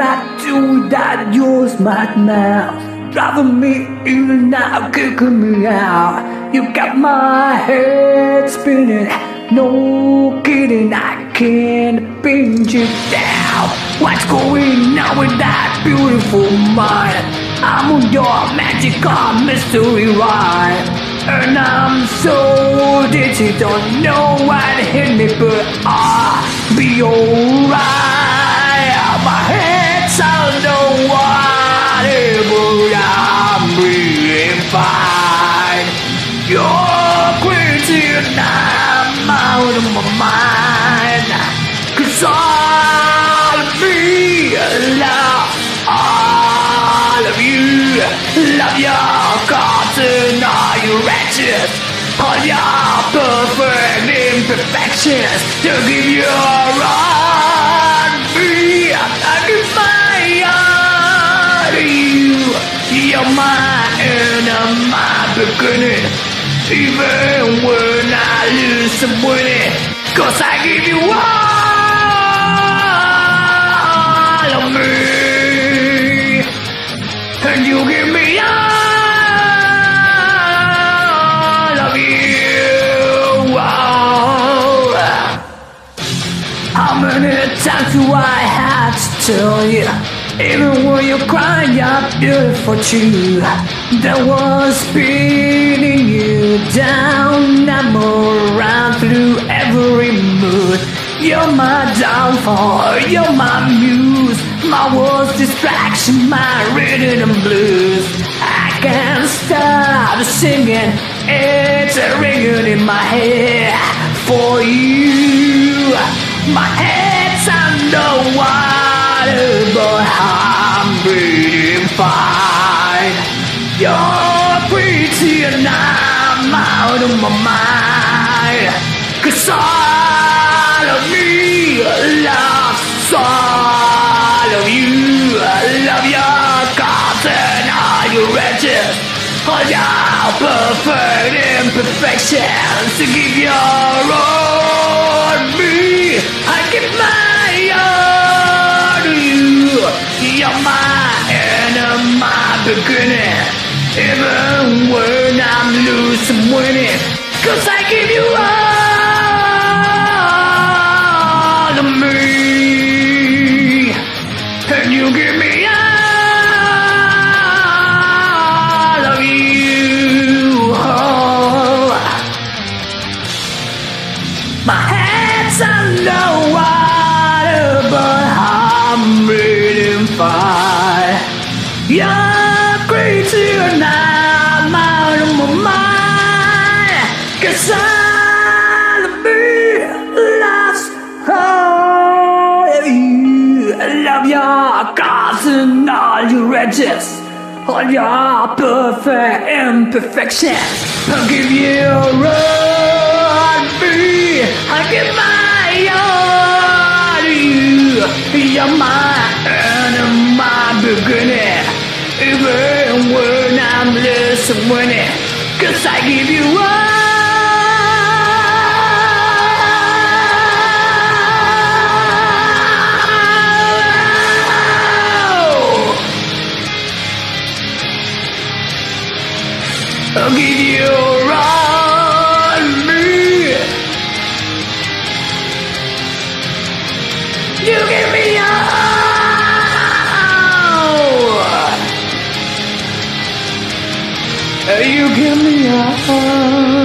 I do without your smart mouth? Driving me in and out, kicking me out. You got my head spinning. No kidding, I can't pin you down. What's going on with that beautiful mind? I'm on your magical mystery ride. And I'm so dizzy, don't know what hit me, but I'll be alright. Out of my mind. Cause all of me love all of you. Love your and all your wretches. All your perfect imperfections. To give you all me. I give my all you. You're my end of my beginning. Even when I lose, I'm winning. Cause I give you all of me. And you give me all of you. Oh. How many times do I have to tell you? Even when you're you're beautiful too. That was spinning you down. I'm around through every mood. You're my downfall, you're my muse. My world's distraction, my rhythm and blues. I can't stop singing, it's a ringing in my head for you. My head's underwater, but I'm breathing fine. You're pretty and I'm out of my mind. Cause all of me loves all of you. I love your gods and all your wretches. All your perfect imperfections to give your beginning. Even when I'm losing, winning. Cause I give you all of me. And you give me all of you. Oh. My head's underwater, but I'm breathing fine. You're All of me loves all you. Love your gods and all your wretches. All your perfect imperfections. I'll give you all me. I give my all to you. You're my end and my beginning. Even when I'm losing, winning. Cause I give you all. Give me all.